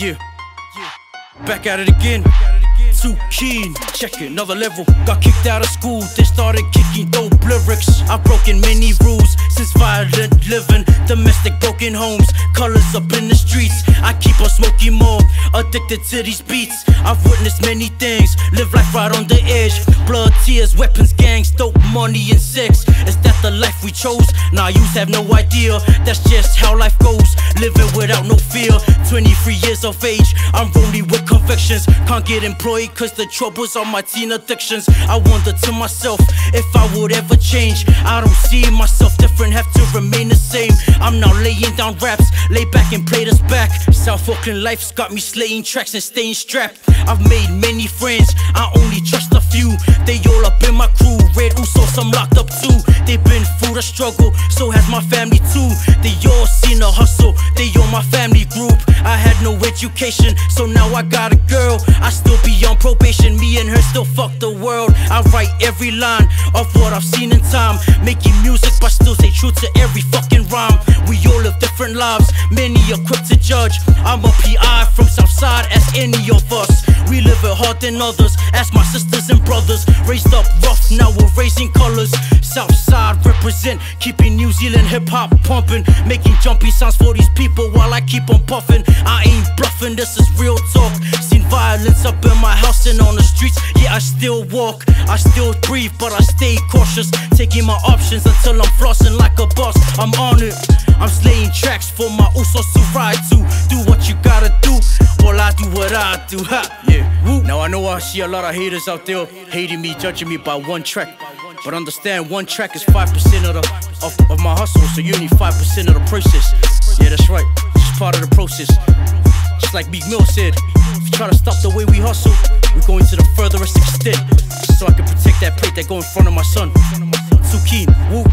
Yeah. Back at it again. Too keen, check it, another level. Got kicked out of school, then started kicking dope lyrics. I've broken many rules since violent living, domestic broken homes, colors up in the streets. I keep on smoking more, addicted to these beats. I've witnessed many things, live life right on the edge. Blood, tears, weapons, gangs, dope, money, and sex. Is that the life we chose? Nah, you have no idea. That's just how life goes, living without no fear. 23 years of age, I'm rolling with convictions. Can't get employed cause the troubles on my teen addictions. I wonder to myself if I would ever change. I don't see myself different, have to remain the same. I'm now laying down raps, lay back and play this back. South Auckland life's got me slaying tracks and staying strapped. I've made many friends, I only trust a few. They all up in my crew, Red some locked up too. They've been through the struggle, so has my family too. They all seen the hustle, they all my family group. I had no education, so now I got a girl. I still be on probation, me and her still fuck the world. I write every line of what I've seen in time, making music but still stay true to every fucking rhyme. Different lives, many are quick to judge. I'm a PI from Southside as any of us. We live it hard than others, as my sisters and brothers. Raised up rough, now we're raising colors. Southside represent, keeping New Zealand hip hop pumping, making jumpy sounds for these people while I keep on puffing. I ain't bluffing, this is real talk. Seen violence up in my house and on the streets. Yeah, I still walk, I still breathe, but I stay cautious. Taking my options until I'm flossing like a boss. I'm on it. I'm slaying tracks for my usos to ride to. Do what you gotta do, while I do what I do. Ha, yeah. Woo. Now I know I see a lot of haters out there hating me, judging me by one track. But understand, one track is 5% of the of, of my hustle, so you need 5% of the process. Yeah, that's right. It's just part of the process. Just like Meek Mill said, if you try to stop the way we hustle, we're going to the furthest extent. So I can protect that plate that go in front of my son. 2KEEN, woo.